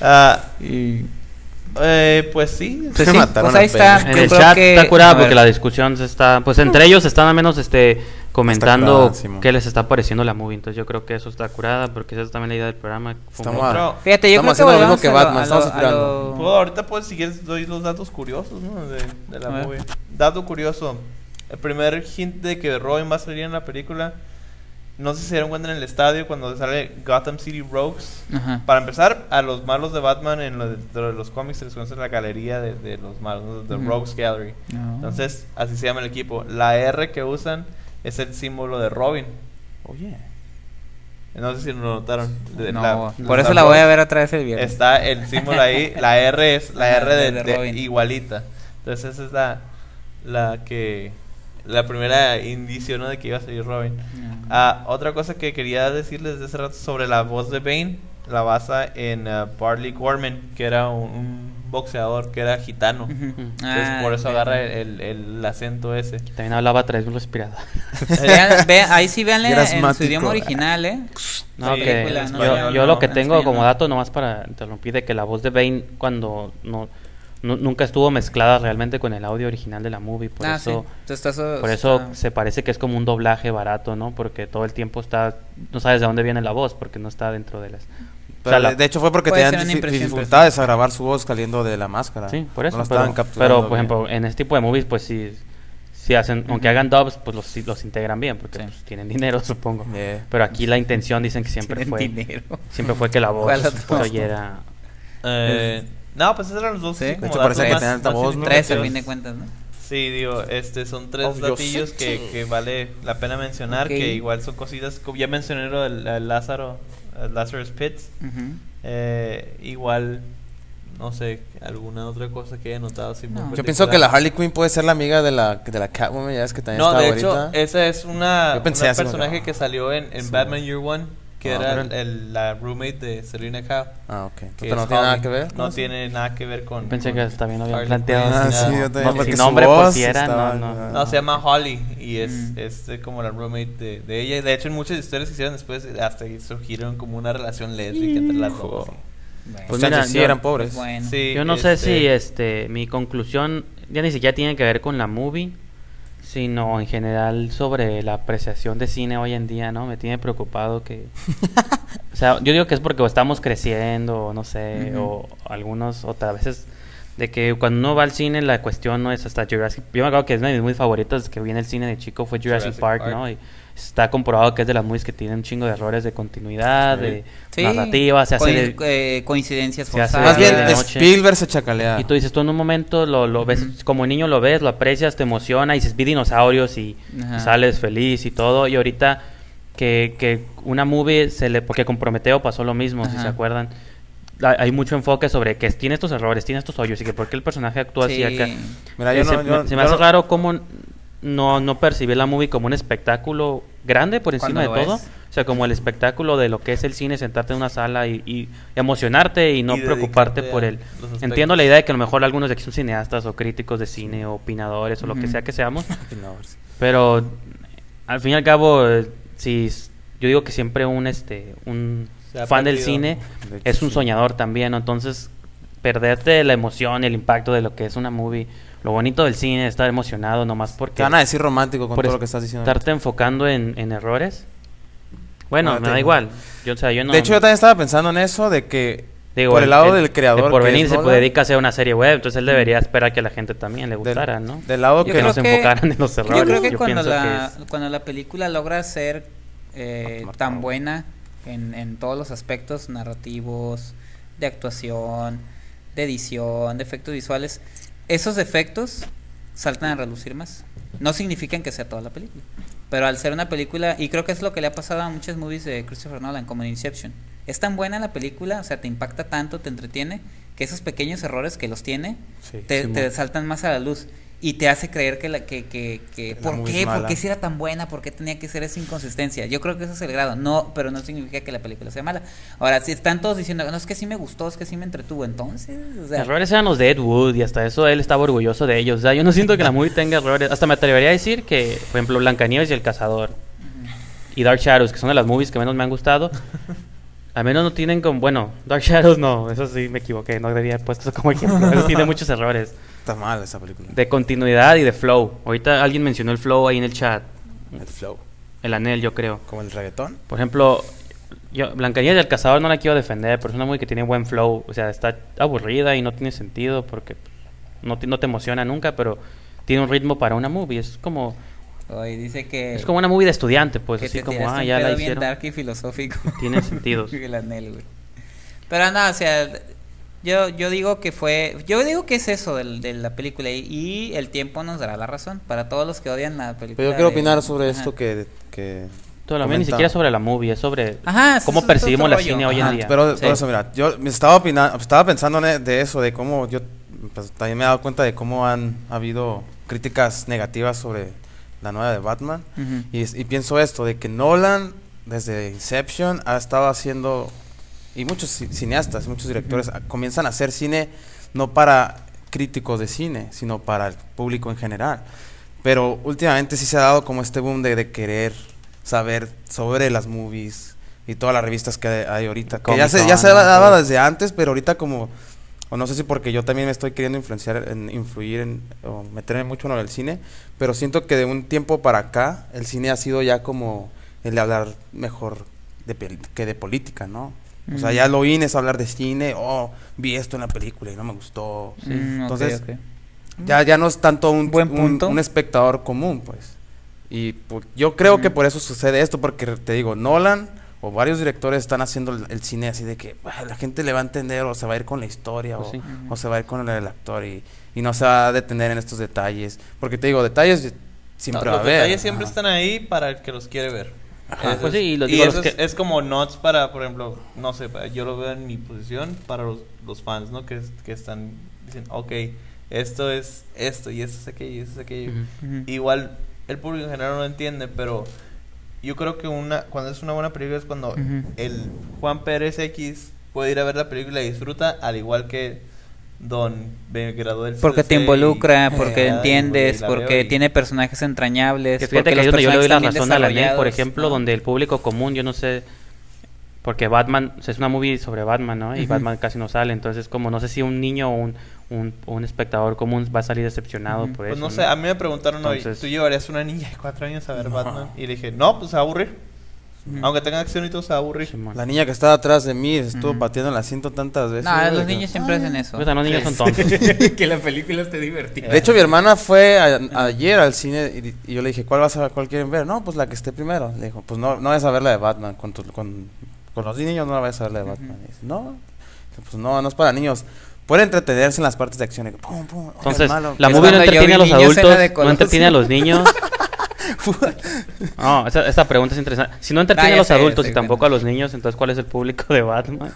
Ah, y eh, pues sí. Pues, sí, pues ahí está. En el chat está curada porque la discusión se está, pues entre ellos están al menos este comentando qué les está pareciendo la movie. Entonces yo creo que eso está curada porque esa es también la idea del programa. Estamos, fíjate, yo creo que lo mismo que Batman. estamos esperando. ahorita pues si quieres doy los datos curiosos ¿no? de, de la movie. Dato curioso. El primer hint de que Robin va a salir en la película no sé si se dieron cuenta en el estadio cuando sale Gotham City Rogues. Para empezar, a los malos de Batman en lo de, los cómics se les conoce la galería de, los malos, de Rogues Gallery. Entonces, así se llama el equipo. La R que usan es el símbolo de Robin. Oye. No sé si lo notaron. No, por eso la voy a ver otra vez el viernes. Está el símbolo ahí. La R es la R de, igualita. Entonces, esa es la, la que la primera indicio ¿no? de que iba a salir Robin. Ah, otra cosa que quería decirles de hace rato sobre la voz de Bane, la basa en uh, Barley Gorman, que era un, boxeador que era gitano. Entonces, ah, por eso agarra el, el, acento ese. También hablaba tres veces respirada. ahí sí veanle en su idioma original, ¿eh? No, yo, yo lo que tengo como dato, nomás para interrumpir, de que la voz de Bane cuando no nunca estuvo mezclada realmente con el audio original de la movie, por ah, eso, por eso se parece que es como un doblaje barato, ¿no? Porque todo el tiempo está, no sabes de dónde viene la voz, porque no está dentro de las... de hecho fue porque tenían dificultades a grabar su voz saliendo de la máscara. Sí, por eso. pero, por ejemplo, en este tipo de movies, pues sí, sí hacen, aunque hagan dubs, pues los, los integran bien, porque pues, tienen dinero, supongo. Pero aquí la intención dicen que siempre fue, siempre fue que la voz oyera... Eh, no, pues esos eran los dos. Sí, de hecho parece que tenían voz, ¿no? Tres, a fin de cuentas, ¿no? Sí, digo, este, son tres oh, datillos que, que, vale la pena mencionar, que igual son cositas, como ya mencioné lo del Lázaro, el Lazarus Pits, eh, igual, no sé, alguna otra cosa que haya notado. Yo pienso que la Harley Quinn puede ser la amiga de la, de la Catwoman, ya es que también no, de hecho, esa es una, un personaje que salió en, en Batman Year One que era el, la roommate de Selena Kyle. Ah, ok. Entonces no tiene nada que ver. No tiene nada que ver con. Pensé que también había planteado. Ah, sí, yo también. No, si nombre por si era, no, no. No, se llama Holly y es, mm. es como la roommate de, de ella. De hecho, en muchas historias que hicieron después, hasta surgieron como una relación lésbica entre las dos. Pues mira, sí eran pobres. Sí, yo no sé este si este mi conclusión ya ni siquiera tiene que ver con la movie sino en general sobre la apreciación de cine hoy en día, ¿no? Me tiene preocupado que... o sea, yo digo que es porque estamos creciendo, no sé, o algunos otras veces de que cuando uno va al cine la cuestión no es hasta Jurassic... Yo me acuerdo que es una de mis muy favoritas que vi en el cine de chico fue Jurassic, Park, ¿no? Y, está comprobado que es de las movies que tienen un chingo de errores de continuidad, de narrativa, se hace eh, coincidencias forzadas. Más bien Spielberg se chacalea. Y tú dices, tú en un momento lo, lo ves, como niño lo ves, lo aprecias, te emociona y dices, vi dinosaurios y, sales feliz y todo. Y ahorita que, que una movie se le, porque con Prometeo pasó lo mismo, si se acuerdan hay mucho enfoque sobre que tiene estos errores, tiene estos hoyos y que por qué el personaje actúa así acá. Mira, yo se, me hace raro cómo no, no percibir la movie como un espectáculo grande por encima de todo. O sea, como el espectáculo de lo que es el cine, sentarte en una sala y, emocionarte y no preocuparte por él. Entiendo la idea de que a lo mejor algunos de aquí son cineastas o críticos de cine o opinadores o lo que sea que seamos. pero al fin y al cabo, si yo digo que siempre un este un fan del cine es un soñador también, entonces perderte la emoción, el impacto de lo que es una movie, lo bonito del cine, estar emocionado nomás porque... Te van a decir romántico con todo lo que estás diciendo. Estarte enfocando en, en errores. Bueno, me da igual. Yo, o sea, yo no, de hecho, yo también estaba pensando en eso, de que por el lado del creador. por venir se dedica a hacer una serie web, entonces él debería esperar que a la gente también le gustara, ¿no? Del lado que no se enfocaran en los errores. Yo creo que, cuando, la, cuando la película logra ser eh, tan buena en, en todos los aspectos narrativos, de actuación, de edición, de efectos visuales, esos efectos saltan a relucir más. No significan que sea toda la película. Pero al ser una película, y creo que es lo que le ha pasado a muchas movies de Christopher Nolan, como en Inception. Es tan buena la película, o sea, te impacta tanto, te entretiene, que esos pequeños errores que los tiene, te, saltan más a la luz y te hace creer que la que, que, que ¿por qué? ¿Por qué si era tan buena? ¿Por qué tenía que ser esa inconsistencia? Yo creo que ese es el grado, no, pero no significa que la película sea mala. Ahora, si están todos diciendo, no, es que sí me gustó, es que sí me entretuvo, entonces, o Errores eran los de Ed Wood y hasta eso él estaba orgulloso de ellos, o sea, yo no siento que la movie tenga errores, hasta me atrevería a decir que, por ejemplo, Blancanieves y El Cazador y Dark Shadows, que son de las movies que menos me han gustado, al menos no tienen como, bueno, Dark Shadows no, eso sí me equivoqué, no debería haber puesto eso como ejemplo, eso tiene muchos errores mal esa película. De continuidad y de flow. Ahorita alguien mencionó el flow ahí en el chat. El flow. El anel, yo creo. ¿Como el reggaetón? Por ejemplo, yo, Blancanieves del Cazador no la quiero defender, pero es una muy que tiene buen flow. O sea, está aburrida y no tiene sentido porque no te, no te emociona nunca, pero tiene un ritmo para una movie. Es como... dice que... Es como una movie de estudiante, pues, así como, ah, ya la hicieron. dark y filosófico. Tiene sentido. el anel, güey. Pero no, o sea, yo, yo digo que fue, yo digo que es eso de, de la película y, el tiempo nos dará la razón. Para todos los que odian la película. Pero yo quiero opinar sobre esto que, que ni siquiera sobre la movie, es sobre cómo percibimos la cine hoy en día. Pero eso, mira, yo estaba opinando, estaba pensando de eso, de cómo yo pues, también me he dado cuenta de cómo han habido críticas negativas sobre la nueva de Batman. Y, y pienso esto, de que Nolan desde Inception ha estado haciendo y muchos cineastas, muchos directores comienzan a hacer cine no para críticos de cine, sino para el público en general. Pero últimamente sí se ha dado como este boom de, querer saber sobre las movies y todas las revistas que hay ahorita. Que ya se, ya se daba desde antes, pero ahorita como, o no sé si porque yo también me estoy queriendo influenciar, en, influir en, o meterme mucho en el cine, pero siento que de un tiempo para acá el cine ha sido ya como el de hablar mejor de, que de política, ¿no? O sea, ya lo in es hablar de cine, oh, vi esto en la película y no me gustó. Mm, Entonces, Ya, ya no es tanto un, un, espectador común, pues. Y pues, yo creo que por eso sucede esto, porque te digo, Nolan o varios directores están haciendo el, cine así de que la gente le va a entender o se va a ir con la historia pues o, se va a ir con el, actor y, y, no se va a detener en estos detalles. Porque te digo, detalles siempre va a haber. Los detalles siempre están ahí para el que los quiere ver. Pues y, eso es, como notes para, por ejemplo, no sé, yo lo veo en mi posición para los, los fans, ¿no? Que, que están diciendo, ok, esto es esto y esto es aquello y esto es aquello. Igual el público en general no lo entiende, pero yo creo que una cuando es una buena película es cuando el Juan Pérez X puede ir a ver la película y disfruta, al igual que Don me graduó del Porque te involucra, porque entiendes, porque tiene personajes entrañables. Que fíjate que yo le doy la razón a la ley, por ejemplo, donde el público común, yo no sé, porque Batman, es una movie sobre Batman, ¿no? Y Batman casi no sale, entonces como no sé si un niño o un, un, espectador común va a salir decepcionado por pues eso. No sé, a mí me preguntaron hoy, ¿tú llevarías una niña de cuatro años a ver Batman? Y le dije, no, pues a aburrir. Aunque tenga acción y todo se aburre. la niña que estaba atrás de mí estuvo pateando el asiento tantas veces. No, los niños siempre hacen eso. Pues, los niños son tontos. que la película esté divertida. De hecho, mi hermana fue ayer al cine y, yo le dije, ¿cuál vas a cuál quieren ver? No, pues la que esté primero. Le dijo, pues no, no vas a ver la de Batman. Con, con, con los niños no la vas a ver la de Batman. dice, no, pues no, no es para niños. Puede entretenerse en las partes de acción. Entonces, la movie no entretiene a los adultos, no entretiene a los niños. no, esa, pregunta es interesante. Si no entretiene a los adultos y tampoco a los niños, entonces ¿cuál es el público de Batman?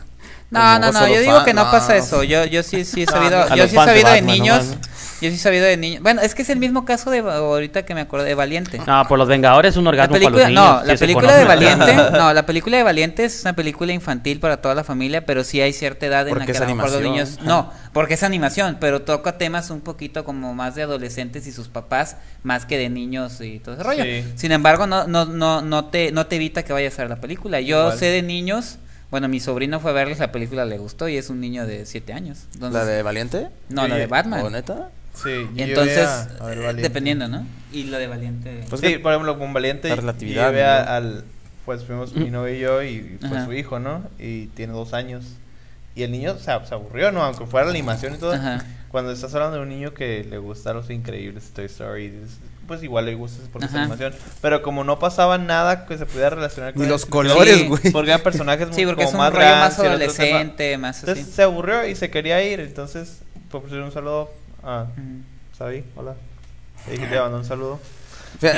No, no, no, yo digo que no pasa eso. Yo, yo sí, sí he sabido, yo sí he sabido de, niños. Yo sí he sabido de niños. Bueno, es que es el mismo caso de ahorita que me acuerdo de Valiente. No, por los Vengadores es un orgasmo para los niños. No, la película de Valiente, no, la película de Valiente es una película infantil para toda la familia, pero sí hay cierta edad en la que a lo mejor los niños. No, porque es animación, pero toca temas un poquito como más de adolescentes y sus papás, más que de niños y todo ese rollo. Sin embargo, no, no, no, no te, no te evita que vayas a ver la película. Yo sé de niños bueno, mi sobrino fue a verles la película, le gustó y es un niño de 7 años. ¿La de Valiente? No, la de Batman. ¿O neta? Sí, entonces, dependiendo, ¿no? Y lo de Valiente. Pues sí, por ejemplo, con Valiente la relatividad, llevé al, pues fuimos mi novio y yo y fue su hijo, ¿no? Y tiene dos años. Y el niño se, se aburrió, ¿no? Aunque fuera la animación y todo. Cuando estás hablando de un niño que le gusta los increíbles Toy Story, pues igual le gusta por esa animación. Pero como no pasaba nada que se pudiera relacionar con Ni los colores, güey. porque eran personajes sí, porque es un más, más adolescente, más así. Entonces se aburrió y se quería ir. Entonces, por un saludo a Sabi, hola. Le dije, te mandó un saludo.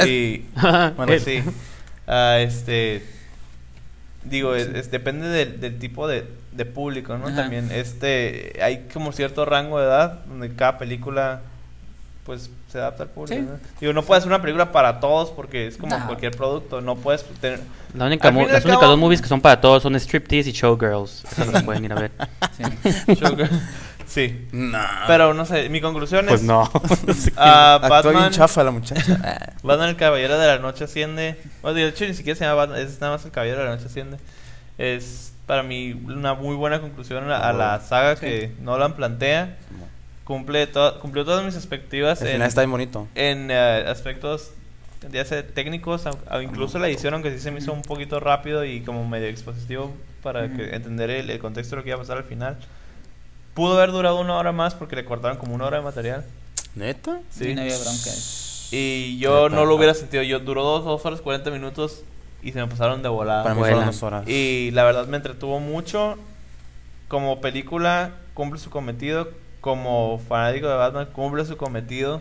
Y, bueno, sí. Uh, este, digo, es, depende del, del tipo de, de público, ¿no? También, este, hay como cierto rango de edad donde cada película pues se adapta al público. ¿no? Digo, no puedes hacer una película para todos porque es como cualquier producto. No puedes tener. La única las únicas dos movies que son para todos son Striptease y Showgirls. Eso las pueden ir a ver. Sí. No. Pero no sé, mi conclusión pues es. no. uh, Batman. chafa la muchacha. Batman, el Caballero de la Noche Asciende. Bueno, de hecho, ni siquiera se llama Batman, es nada más el Caballero de la Noche Asciende. Es para mí una muy buena conclusión a, la saga que Nolan plantea cumple cumplió todas mis expectativas. en, está bonito. En eh, aspectos ya sea técnicos, incluso la edición, aunque sí se me hizo un poquito rápido y como medio expositivo para que entender el, contexto de lo que iba a pasar al final. Pudo haber durado una hora más porque le cortaron como una hora de material. ¿Neta? Sí. Y yo no lo hubiera sentido. Yo duró dos, dos horas 40 minutos y se me pasaron de volada. Para dos horas. Y la verdad me entretuvo mucho. Como película cumple su cometido como fanático de Batman cumple su cometido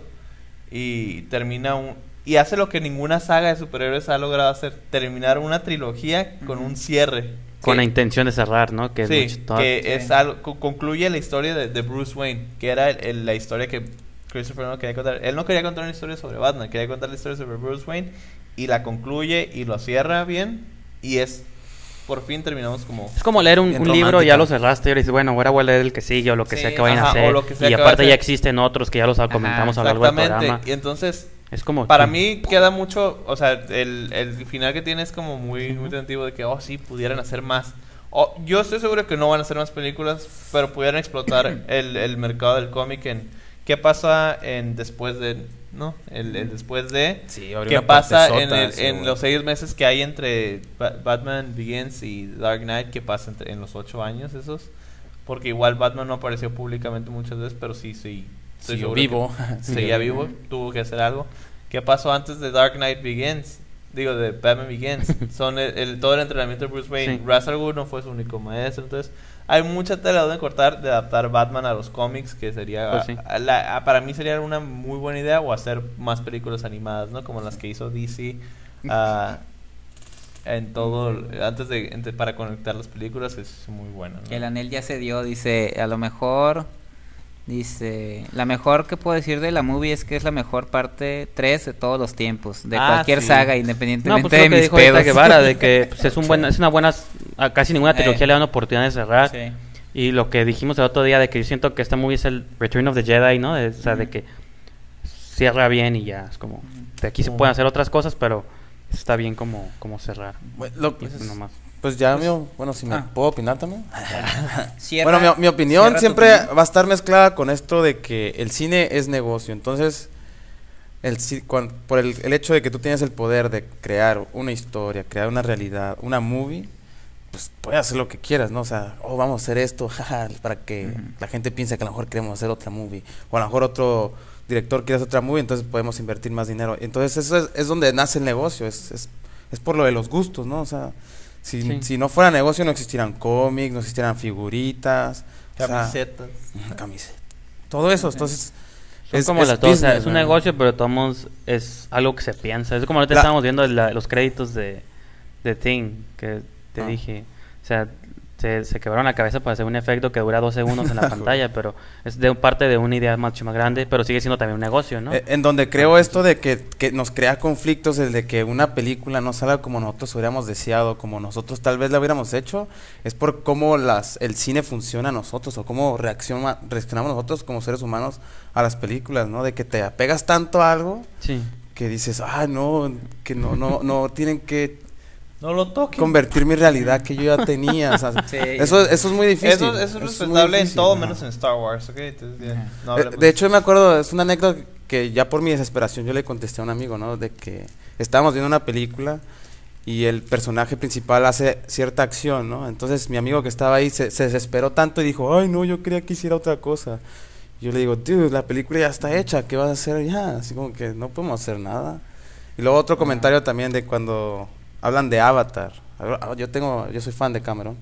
y termina un y hace lo que ninguna saga de superhéroes ha logrado hacer, terminar una trilogía con un cierre. Con la intención de cerrar, ¿no? Que sí, que es algo, concluye la historia de, Bruce Wayne, que era la historia que Christopher no quería contar. Él no quería contar una historia sobre Batman, quería contar la historia sobre Bruce Wayne y la concluye y lo cierra bien y es por fin terminamos como... Es como leer un, libro y ya lo cerraste y dices, bueno, ahora voy a leer el que sigue o lo que sea que vayan a hacer. y aparte ya existen otros que ya los comentamos a lo largo del programa. Y entonces, es como para mí queda mucho, o sea, el, el final que tiene es como muy, muy tentativo de que, oh, sí, pudieran hacer más. Oh, yo estoy seguro que no van a hacer más películas, pero pudieran explotar el, el mercado del cómic en qué pasa en después de ¿no? El, después de qué pasa en, en los seis meses que hay entre Batman Begins y Dark Knight, qué pasa entre, en los ocho años esos, porque igual Batman no apareció públicamente muchas veces, pero sí, sí, vivo, seguía vivo, tuvo que hacer algo. ¿Qué pasó antes de Dark Knight Begins? Digo, de Batman Begins. Son el, todo el entrenamiento de Bruce Wayne. Ra's al no fue su único maestro, entonces hay mucha tela donde cortar de adaptar Batman a los cómics, que sería, pues para mí sería una muy buena idea, o hacer más películas animadas, ¿no? Como las que hizo DC ah, en todo, antes de, para conectar las películas, es muy bueno. El anel ya se dio, dice, a lo mejor Dice, la mejor que puedo decir de la movie es que es la mejor parte 3 de todos los tiempos, de ah, cualquier saga, independientemente no, pues de mis pedos. Guevara, de que pues, es, un buen, es una buena, a casi ninguna trilogía le da una oportunidad de cerrar. Y lo que dijimos el otro día, de que yo siento que esta movie es el Return of the Jedi, ¿no? De, o sea, de que cierra bien y ya, es como, de aquí se pueden hacer otras cosas, pero está bien como, como cerrar. Bueno, lo, pues ya, pues, bueno, si me ah. puedo opinar también. bueno, mi, opinión siempre va a estar mezclada con esto de que el cine es negocio. Entonces, el, por el, hecho de que tú tienes el poder de crear una historia, crear una realidad, una movie, pues puedes hacer lo que quieras, ¿no? O sea, oh, vamos a hacer esto, para que la gente piense que a lo mejor queremos hacer otra movie. O a lo mejor otro director quiere hacer otra movie, entonces podemos invertir más dinero. Entonces, eso es, donde nace el negocio, es, es, es por lo de los gustos, ¿no? O sea si, si no fuera negocio no existieran cómics, no existieran figuritas. Camisetas. camisetas. Todo eso, entonces... es como las dos, es un negocio, pero todos es algo que se piensa. Es como ahorita estábamos viendo los créditos de, de Thing, que te ah. dije. O sea, se, se, quebraron la cabeza para hacer un efecto que dura dos segundos en la pantalla, pero es de parte de una idea mucho más grande, pero sigue siendo también un negocio, ¿no? Eh, en donde creo esto de que, que, nos crea conflictos, el de que una película no salga como nosotros hubiéramos deseado, como nosotros tal vez la hubiéramos hecho, es por cómo las, el cine funciona a nosotros o cómo reacciona, reaccionamos nosotros como seres humanos a las películas, ¿no? De que te apegas tanto a algo que dices, ah, no, que no, no, no tienen que no lo toques. Convertir mi realidad que yo ya tenía. eso, eso es muy difícil. Eso, eso es respetable en todo menos en Star Wars. Okay? de, hecho, me acuerdo, es una anécdota que ya por mi desesperación yo le contesté a un amigo, ¿no? De que estábamos viendo una película y el personaje principal hace cierta acción, ¿no? Entonces mi amigo que estaba ahí se, se desesperó tanto y dijo, ay, no, yo quería que hiciera otra cosa. Yo le digo, tío, la película ya está hecha, ¿qué vas a hacer ya? Así como que no podemos hacer nada. Y luego otro comentario también de cuando hablan de Avatar. Ah, yo tengo, yo soy fan de Cameron.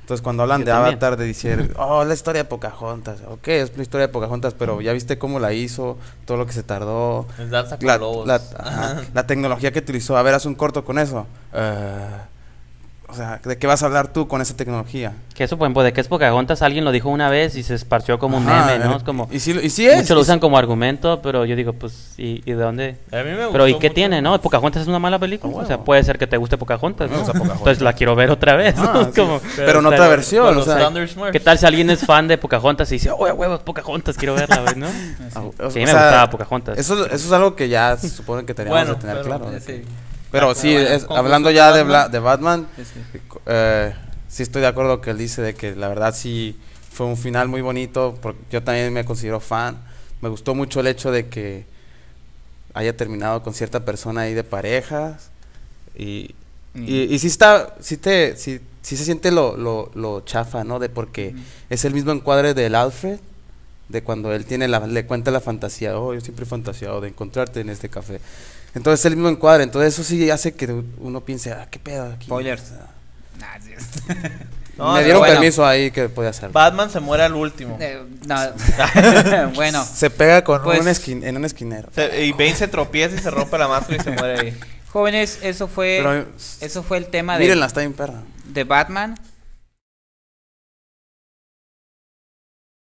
Entonces cuando hablan de Avatar, de decir, oh, la historia de Pocahontas, ok, es la historia de Pocahontas, pero ya viste cómo la hizo, todo lo que se tardó, la, la, tecnología que utilizó, a ver, haz un corto con eso. Uh, o sea, ¿de qué vas a hablar tú con esa tecnología? Que eso, pues, de que es Pocahontas, alguien lo dijo una vez y se esparció como un meme, ¿no? Es como, y, si, y si es, muchos lo usan como argumento, pero yo digo, pues, ¿y, y de dónde? A mí me pero ¿y qué tiene, no? ¿Pocahontas es una mala película? Ah, o sea, puede ser que te guste Pocahontas, ¿no? Entonces la quiero ver otra vez, ah, como, pero, en otra versión, o sea, ¿Qué tal si alguien es fan de Pocahontas y dice, oye, huevos, Pocahontas, quiero verla, ¿no? sí, me gustaba Pocahontas. Eso, eso es algo que ya se supone que teníamos que tener claro. Sí. Pero sí, hablando ya de, de Batman, eh, sí estoy de acuerdo que él dice de que la verdad sí fue un final muy bonito, porque yo también me considero fan. Me gustó mucho el hecho de que haya terminado con cierta persona ahí de parejas. Y, y, sí está, sí te, sí, sí se siente lo, lo, lo, chafa, ¿no? De porque es el mismo encuadre del Alfred, de cuando él tiene la, le cuenta la fantasía, oh, yo siempre he fantaseado de encontrarte en este café. Entonces es el mismo encuadre, entonces eso sí hace que uno piense, ah, qué pedo aquí. Spoilers. me dieron permiso ahí que podía hacer. Batman se muere al último. Eh, bueno. Se pega con pues, un en un esquinero. y Bane se tropieza y se rompe la máscara y se muere ahí. Jóvenes, eso fue eso fue el tema de Mírenla, está bien perra. De Batman.